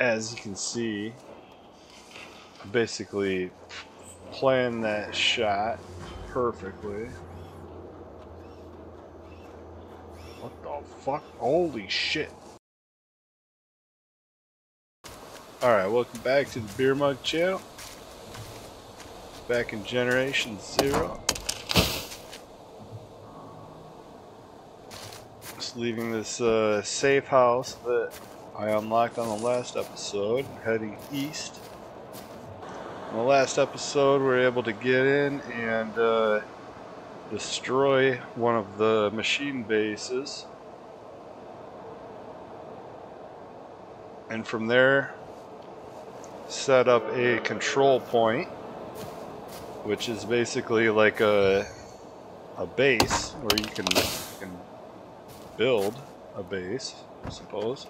as you can see, basically playing that shot perfectly. What the fuck? Holy shit. Alright, welcome back to the Beer Mug channel. Back in Generation Zero. Just leaving this uh, safe house that I unlocked on the last episode, heading east. In the last episode, we were able to get in and uh, destroy one of the machine bases. And from there, set up a control point, which is basically like a, a base where you can, you can build a base, I suppose.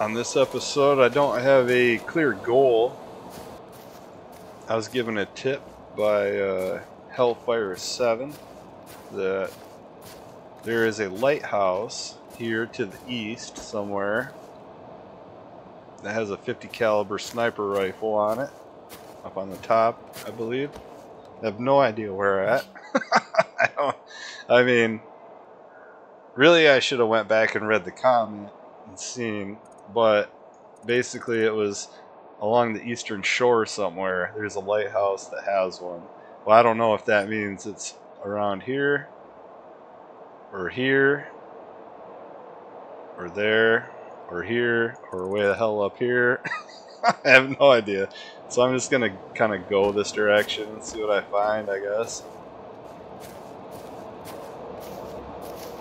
On this episode, I don't have a clear goal. I was given a tip by uh, Hellfire 7 that there is a lighthouse here to the east somewhere that has a 50 caliber sniper rifle on it up on the top I believe I have no idea where at I don't I mean really I should have went back and read the comment and seen but basically it was along the eastern shore somewhere. There's a lighthouse that has one. Well, I don't know if that means it's around here, or here, or there, or here, or way the hell up here. I have no idea. So I'm just gonna kind of go this direction and see what I find, I guess.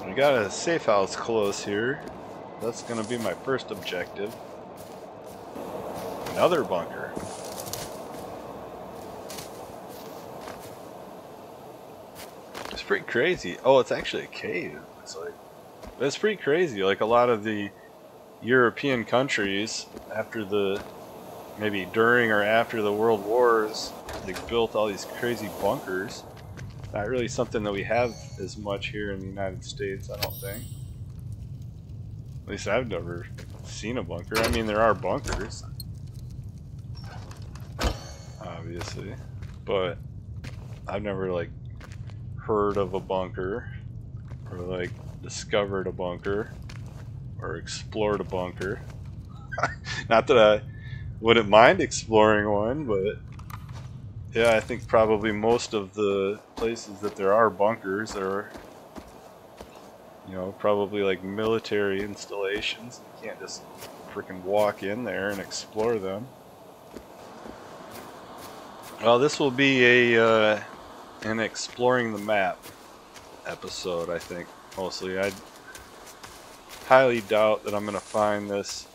We got a safe house close here. That's going to be my first objective. Another bunker. It's pretty crazy. Oh, it's actually a cave. It's like it's pretty crazy. Like a lot of the European countries after the maybe during or after the world wars, they built all these crazy bunkers. Not really something that we have as much here in the United States, I don't think. At least I've never seen a bunker. I mean, there are bunkers. Obviously. But I've never, like, heard of a bunker. Or, like, discovered a bunker. Or explored a bunker. Not that I wouldn't mind exploring one, but... Yeah, I think probably most of the places that there are bunkers are you know, probably like military installations. You can't just freaking walk in there and explore them. Well, this will be a uh, an exploring the map episode, I think, mostly. I highly doubt that I'm going to find this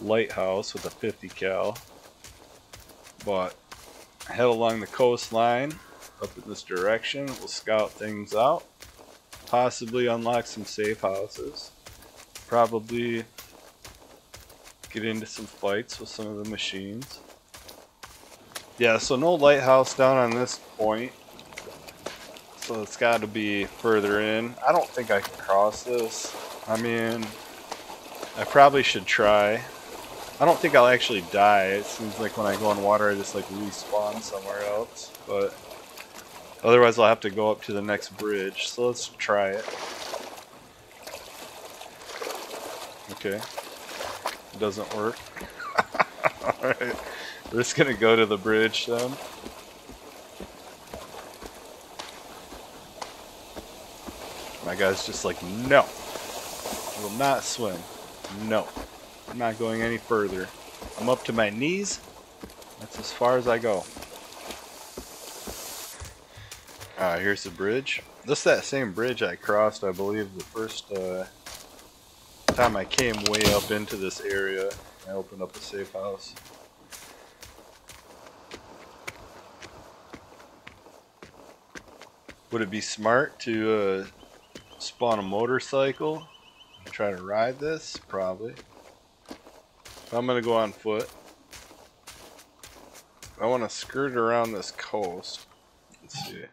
lighthouse with a 50 cal, but head along the coastline up in this direction. We'll scout things out possibly unlock some safe houses. Probably get into some fights with some of the machines. Yeah, so no lighthouse down on this point. So it's got to be further in. I don't think I can cross this. I mean, I probably should try. I don't think I'll actually die. It seems like when I go in water, I just like respawn somewhere else. But Otherwise, I'll have to go up to the next bridge. So let's try it. Okay. It doesn't work. Alright. We're just gonna go to the bridge then. My guy's just like, no. I will not swim. No. I'm not going any further. I'm up to my knees. That's as far as I go. Ah, here's the bridge. This is that same bridge I crossed, I believe, the first uh, time I came way up into this area. I opened up a safe house. Would it be smart to uh, spawn a motorcycle and try to ride this? Probably. I'm going to go on foot. I want to skirt around this coast Let's see.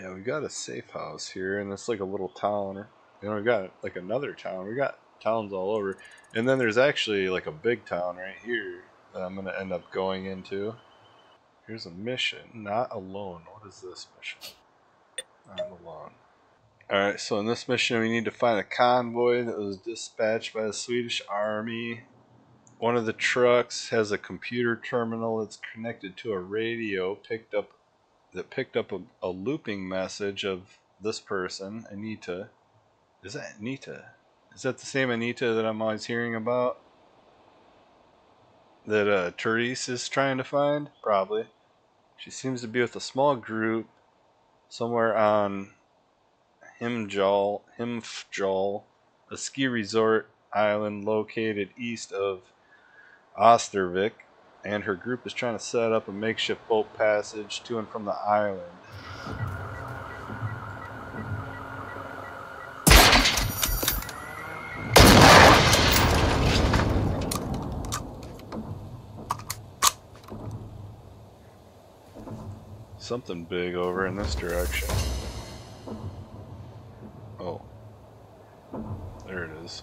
Yeah, we got a safe house here, and it's like a little town. You know, we got like another town. We got towns all over, and then there's actually like a big town right here that I'm gonna end up going into. Here's a mission. Not alone. What is this mission? Not alone. Alright, so in this mission we need to find a convoy that was dispatched by the Swedish army. One of the trucks has a computer terminal that's connected to a radio picked up that picked up a, a looping message of this person, Anita. Is that Anita? Is that the same Anita that I'm always hearing about? That uh, Therese is trying to find? Probably. She seems to be with a small group somewhere on Himjal, Himfjal, a ski resort island located east of Ostervik, and her group is trying to set up a makeshift boat passage to and from the island. Something big over in this direction. Oh. There it is.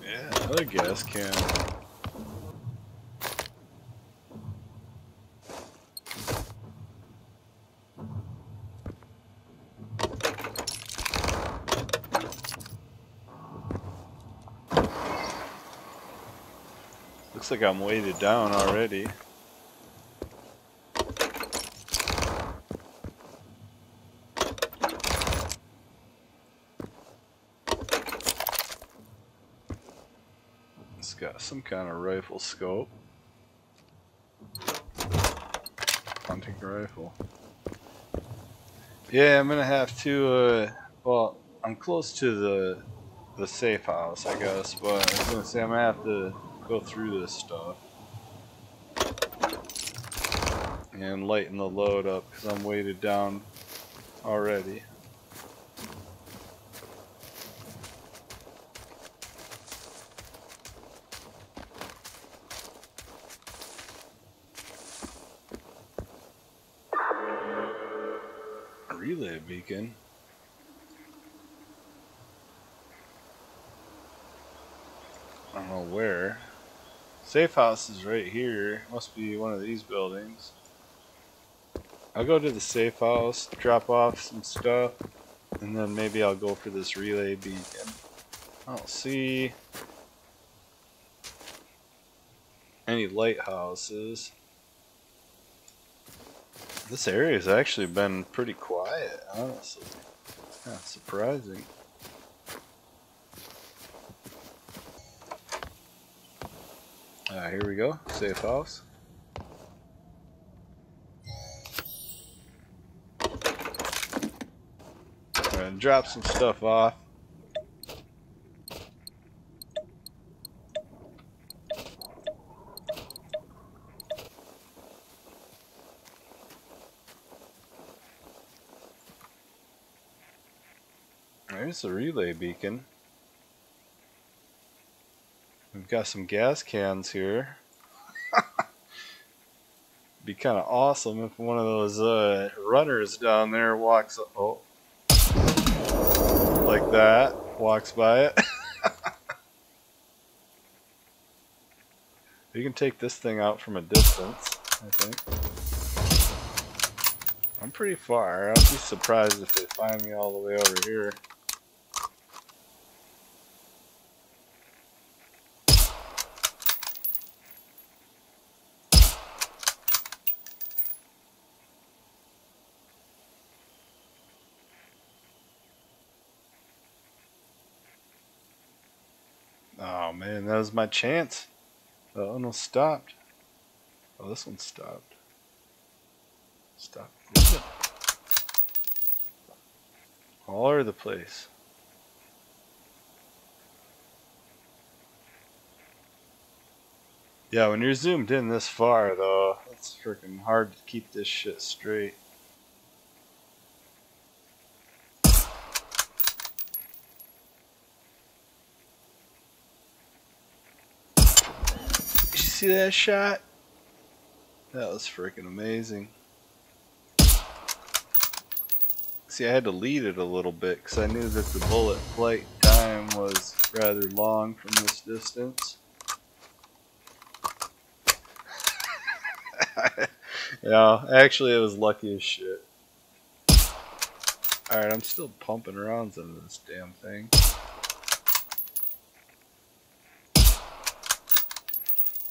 Yeah, another gas can. Looks like I'm weighted down already. It's got some kind of rifle scope. Hunting rifle. Yeah, I'm gonna have to, uh, well, I'm close to the the safe house, I guess, but I was gonna say I'm gonna have to go through this stuff. And lighten the load up, because I'm weighted down already. relay beacon. I don't know where. Safe house is right here. Must be one of these buildings. I'll go to the safe house, drop off some stuff, and then maybe I'll go for this relay beacon. I don't see any lighthouses. This area has actually been pretty quiet, honestly. Surprising. Uh, here we go, safe house. Drop some stuff off. There's the relay beacon. We've got some gas cans here. Be kind of awesome if one of those uh, runners down there walks, oh, like that, walks by it. you can take this thing out from a distance, I think. I'm pretty far. I'll be surprised if they find me all the way over here. Oh man, that was my chance. That one was stopped. Oh, this one stopped. Stop. All over the place. Yeah, when you're zoomed in this far, though, it's freaking hard to keep this shit straight. See that shot? That was freaking amazing. See, I had to lead it a little bit because I knew that the bullet flight time was rather long from this distance. yeah, actually it was lucky as shit. Alright, I'm still pumping rounds into this damn thing.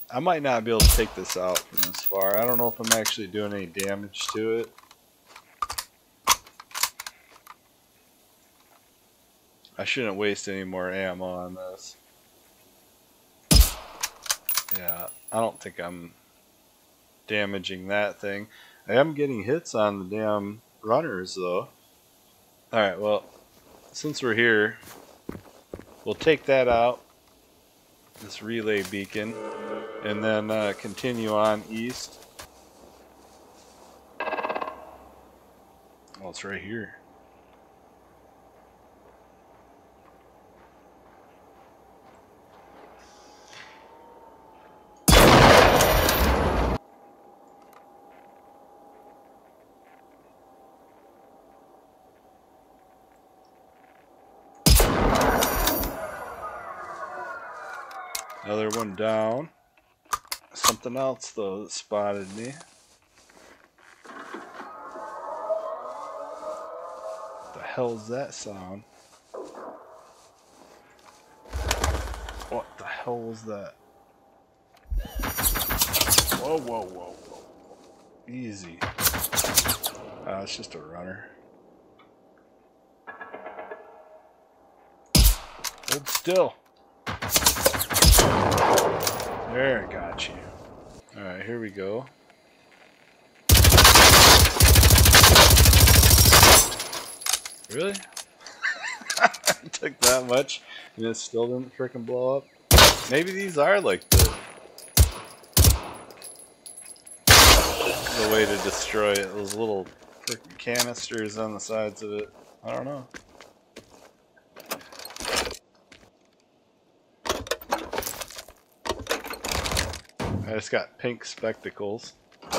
I might not be able to take this out from this far. I don't know if I'm actually doing any damage to it. I shouldn't waste any more ammo on this. Yeah, I don't think I'm damaging that thing. I am getting hits on the damn runners though. Alright, well, since we're here, we'll take that out, this relay beacon, and then uh, continue on east. Well, it's right here. Another one down. Something else though that spotted me. What the hell's that sound? What the hell was that? Whoa, whoa, whoa, whoa. Easy. Ah, it's just a runner. Hold still. There, got you. Alright, here we go. Really? it took that much and it still didn't freaking blow up? Maybe these are like the, the way to destroy it. Those little freaking canisters on the sides of it. I don't know. Just got pink spectacles.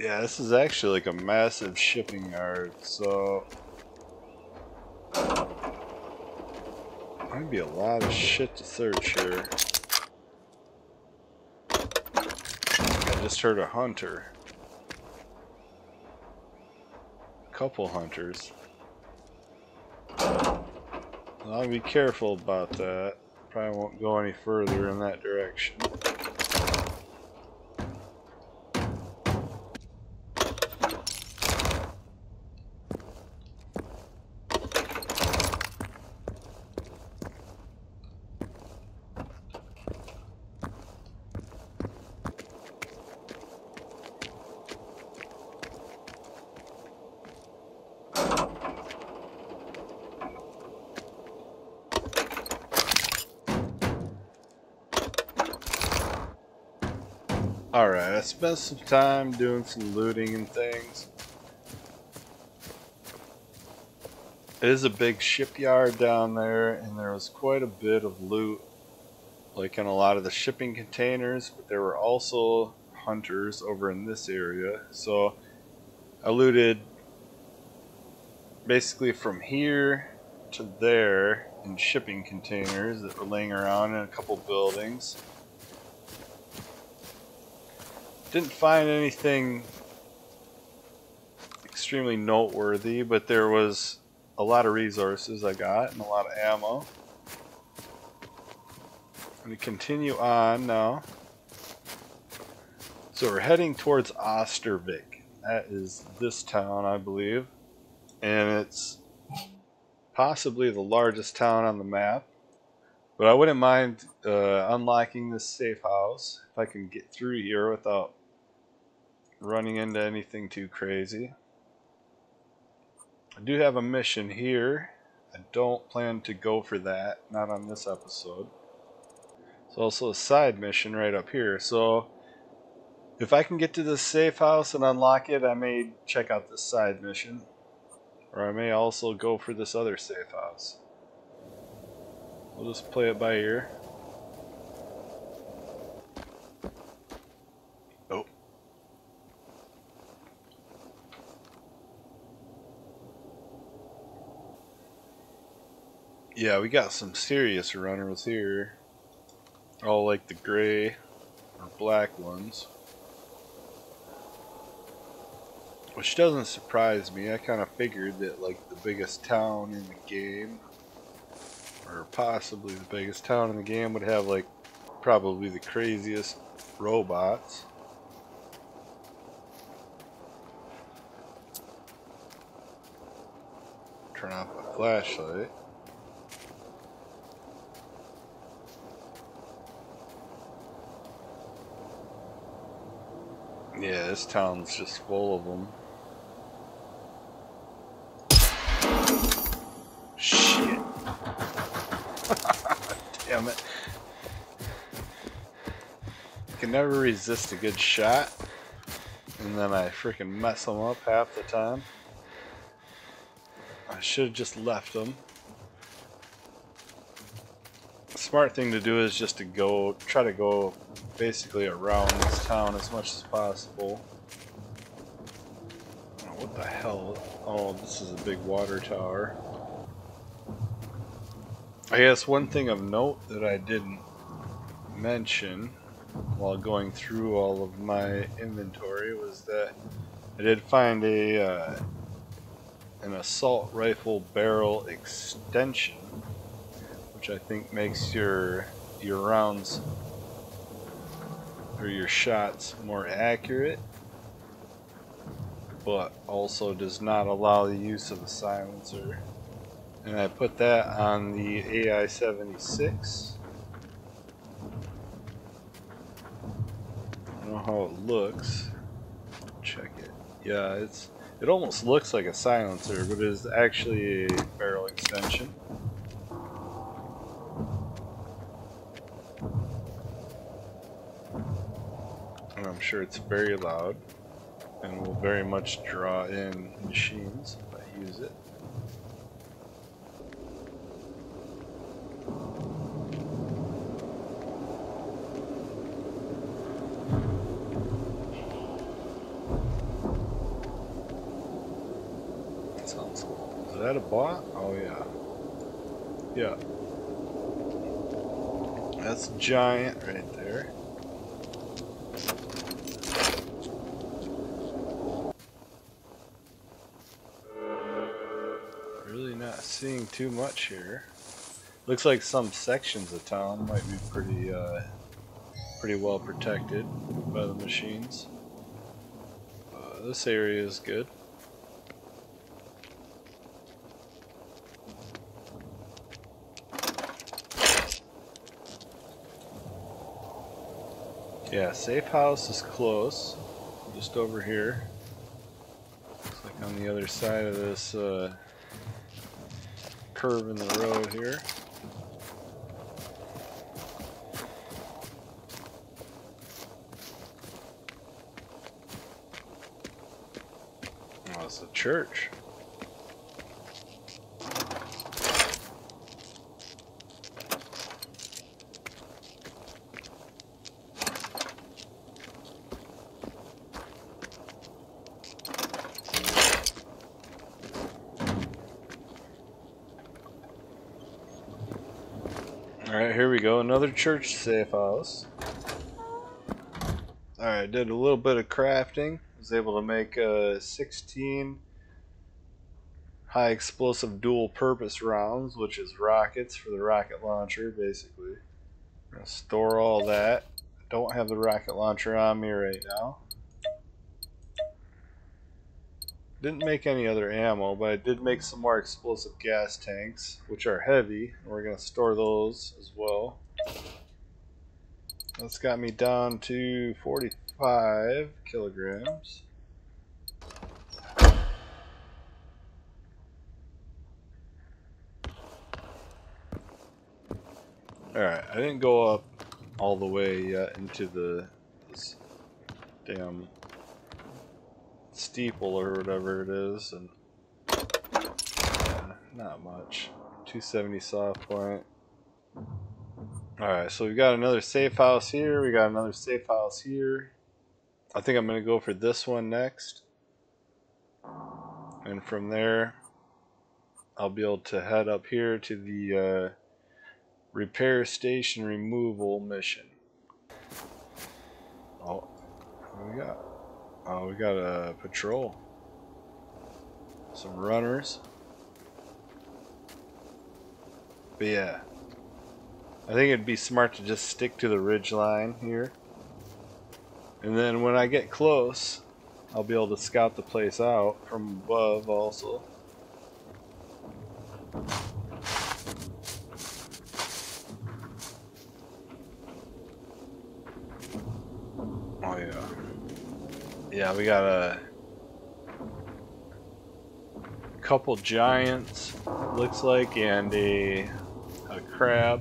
yeah, this is actually like a massive shipping yard, so might be a lot of shit to search here. Just heard a hunter. Couple hunters. I'll be careful about that. Probably won't go any further in that direction. Alright, I spent some time doing some looting and things. It is a big shipyard down there, and there was quite a bit of loot, like in a lot of the shipping containers, but there were also hunters over in this area. So I looted basically from here to there in shipping containers that were laying around in a couple buildings. Didn't find anything extremely noteworthy, but there was a lot of resources I got and a lot of ammo. to continue on now. So we're heading towards Ostervik. That is this town, I believe. And it's possibly the largest town on the map. But I wouldn't mind uh, unlocking this safe house if I can get through here without running into anything too crazy. I do have a mission here. I don't plan to go for that, not on this episode. It's also a side mission right up here. So if I can get to this safe house and unlock it, I may check out this side mission. Or I may also go for this other safe house. We'll just play it by ear. Yeah, we got some serious runners here. All like the gray or black ones. Which doesn't surprise me. I kind of figured that like the biggest town in the game, or possibly the biggest town in the game, would have like probably the craziest robots. Turn off my flashlight. Yeah, this town's just full of them. Shit. Damn it. I can never resist a good shot. And then I freaking mess them up half the time. I should have just left them. The smart thing to do is just to go, try to go basically around this town as much as possible. Oh, what the hell? Oh, this is a big water tower. I guess one thing of note that I didn't mention while going through all of my inventory was that I did find a uh, an assault rifle barrel extension, which I think makes your your rounds or your shots more accurate, but also does not allow the use of a silencer. And I put that on the AI-76. I don't know how it looks. Check it. Yeah, it's it almost looks like a silencer, but it is actually a barrel extension. and I'm sure it's very loud and will very much draw in machines if I use it. Sounds cool. Is that a bot? Oh yeah. Yeah. That's giant right there. Too much here. Looks like some sections of town might be pretty, uh, pretty well protected by the machines. Uh, this area is good. Yeah, safe house is close. Just over here. Looks like on the other side of this uh, curve in the road here. Oh, it's a church. Alright, here we go. Another church safe house. Alright, did a little bit of crafting. Was able to make uh, 16 high explosive dual purpose rounds, which is rockets for the rocket launcher, basically. Gonna store all that. Don't have the rocket launcher on me right now. Didn't make any other ammo, but I did make some more explosive gas tanks, which are heavy. and We're going to store those as well. That's got me down to 45 kilograms. Alright, I didn't go up all the way yet into the this damn steeple or whatever it is, and yeah, not much. 270 soft point. Alright, so we've got another safe house here, we got another safe house here. I think I'm going to go for this one next. And from there, I'll be able to head up here to the uh, repair station removal mission. Oh, we got? Oh, we got a patrol. Some runners. But yeah. I think it'd be smart to just stick to the ridge line here. And then when I get close, I'll be able to scout the place out from above also. Oh yeah. Yeah, we got a couple giants, looks like, and a, a crab.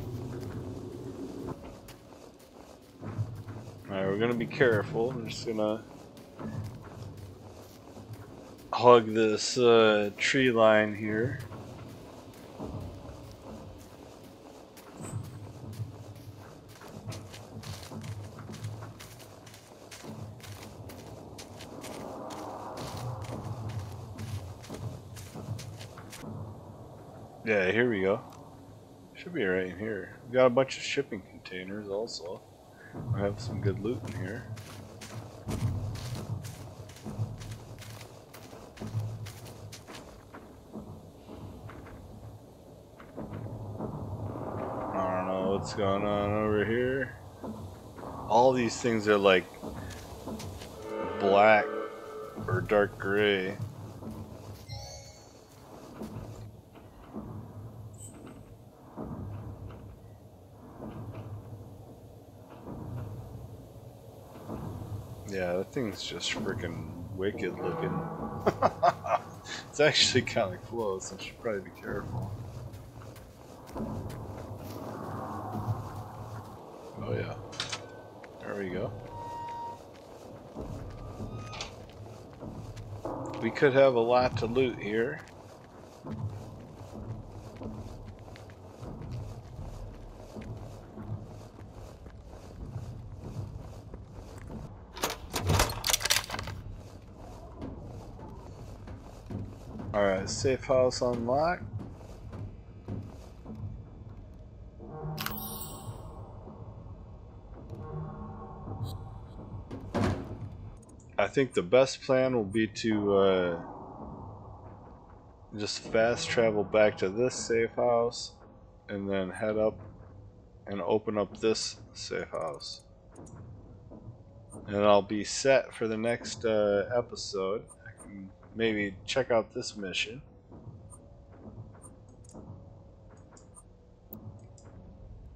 Alright, we're gonna be careful. We're just gonna hug this uh, tree line here. Yeah, here we go. Should be right in here. We got a bunch of shipping containers also. I have some good loot in here. I don't know what's going on over here. All these things are like black or dark gray. Yeah, that thing's just freaking wicked looking. it's actually kind of close. I should probably be careful. Oh yeah. There we go. We could have a lot to loot here. Alright, safe house unlocked. I think the best plan will be to uh, just fast travel back to this safe house and then head up and open up this safe house. And I'll be set for the next uh, episode. Maybe check out this mission.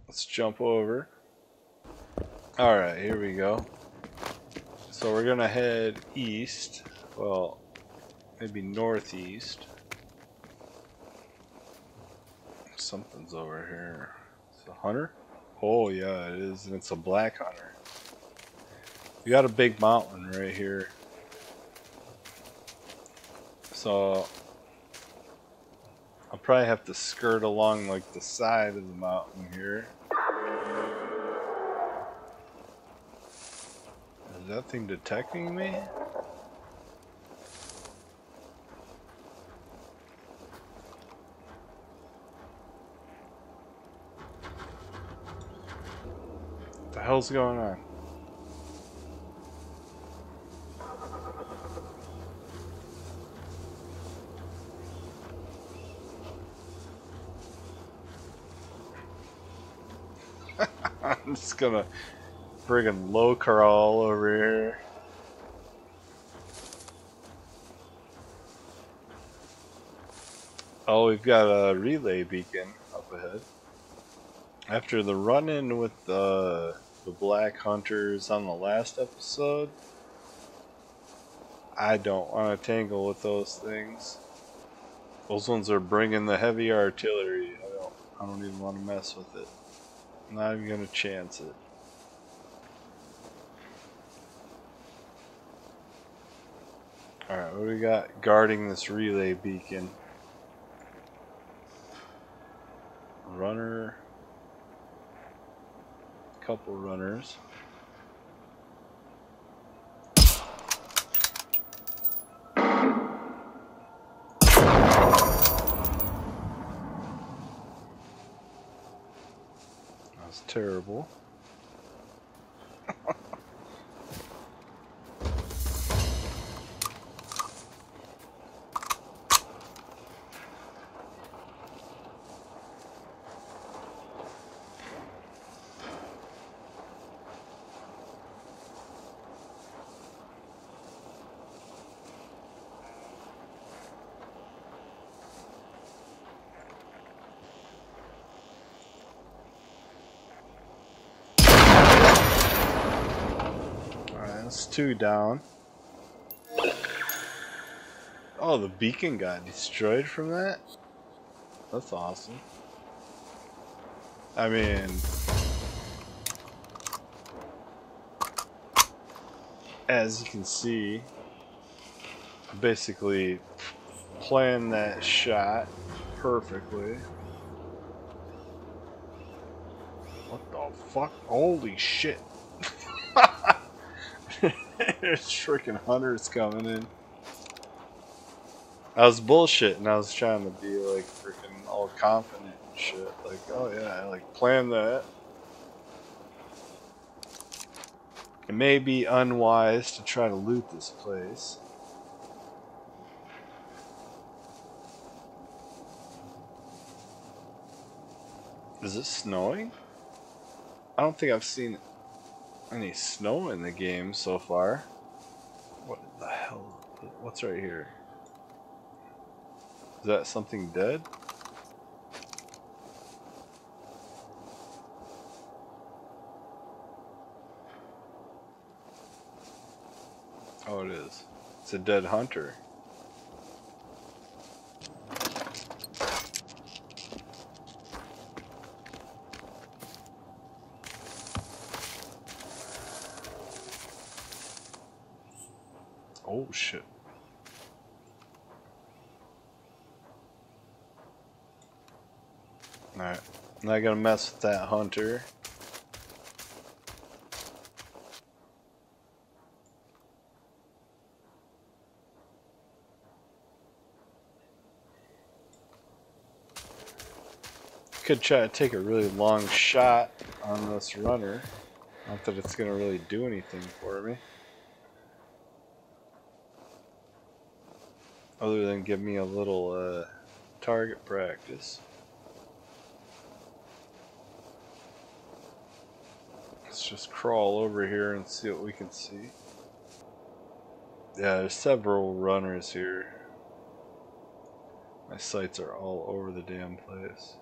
Let's jump over. Alright, here we go. So we're gonna head east. Well, maybe northeast. Something's over here. It's a hunter? Oh yeah, it is, and it's a black hunter. We got a big mountain right here. So I'll probably have to skirt along like the side of the mountain here. Is that thing detecting me? What the hell's going on? I'm just gonna friggin' low crawl over here. Oh, we've got a relay beacon up ahead. After the run-in with the, the Black Hunters on the last episode, I don't want to tangle with those things. Those ones are bringing the heavy artillery. I don't, I don't even want to mess with it. Not even gonna chance it. Alright, what do we got guarding this relay beacon? Runner. Couple runners. That's terrible. That's two down. Oh, the beacon got destroyed from that? That's awesome. I mean... As you can see, basically planned that shot perfectly. What the fuck? Holy shit. There's freaking hunters coming in. I was bullshitting. I was trying to be like freaking all confident and shit. Like, oh yeah, I like planned that. It may be unwise to try to loot this place. Is it snowing? I don't think I've seen any snow in the game so far. What the hell? What's right here? Is that something dead? Oh, it is. It's a dead hunter. Oh shit. Alright. Not gonna mess with that hunter. Could try to take a really long shot on this runner. Not that it's gonna really do anything for me. Other than give me a little uh, target practice. Just crawl over here and see what we can see. Yeah, there's several runners here. My sights are all over the damn place.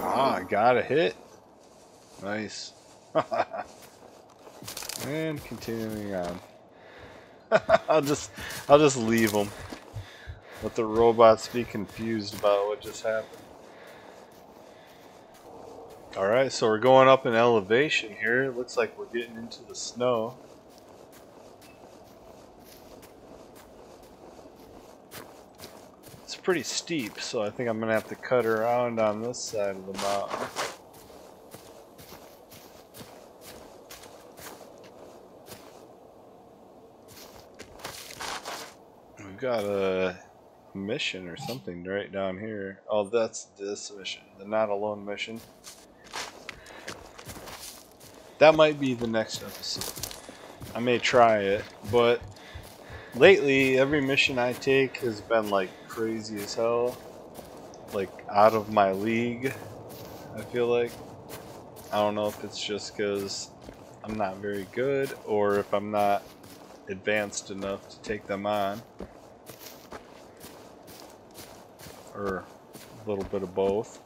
Ah, I got a hit. Nice. And continuing on. I'll just I'll just leave them. Let the robots be confused about what just happened. Alright, so we're going up in elevation here. It looks like we're getting into the snow. It's pretty steep, so I think I'm going to have to cut around on this side of the mountain. We've got a mission or something right down here. Oh, that's this mission, the Not Alone mission. That might be the next episode. I may try it, but lately every mission I take has been like crazy as hell. Like, out of my league, I feel like. I don't know if it's just because I'm not very good or if I'm not advanced enough to take them on. Or a little bit of both.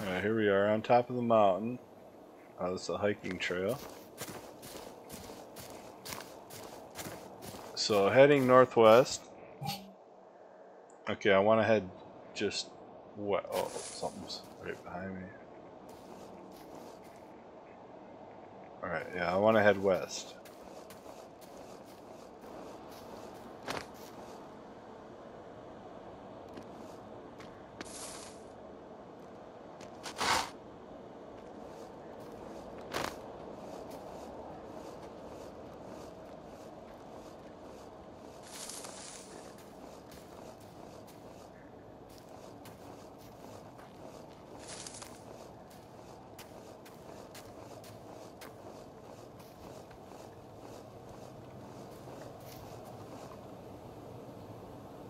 Alright, here we are on top of the mountain. Oh, this is a hiking trail. So heading northwest. Okay, I want to head just what? Oh, something's right behind me. Alright, yeah, I want to head west.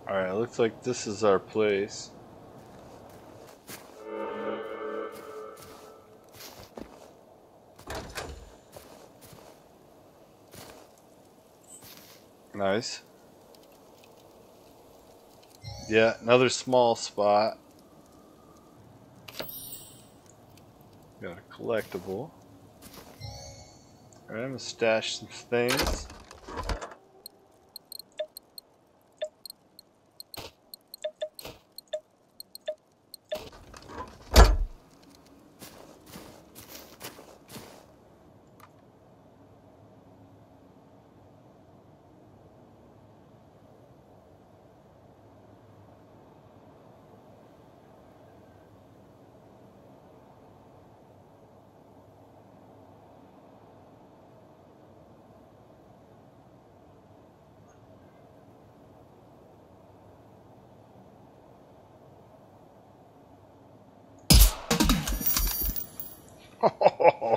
Alright, looks like this is our place. Nice. Yeah, another small spot. Got a collectible. Alright, I'm gonna stash some things.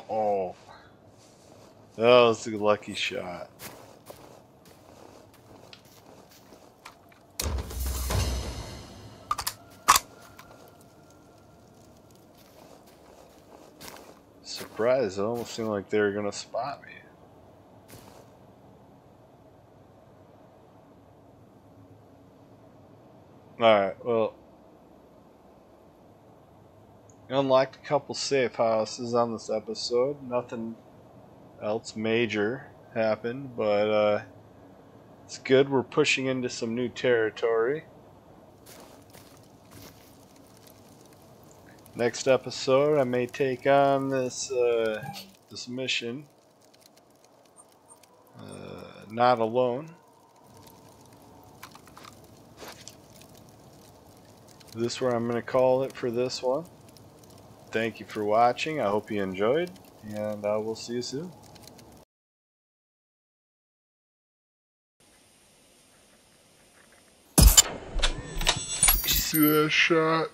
Oh, Oh, that was a lucky shot. Surprise, it almost seemed like they were going to spot me. Alright, well, unlocked a couple safe houses on this episode. Nothing else major happened, but uh, it's good. We're pushing into some new territory. Next episode, I may take on this uh, this mission. Uh, not alone. This is where I'm going to call it for this one thank you for watching. I hope you enjoyed, and I will see you soon. See that shot?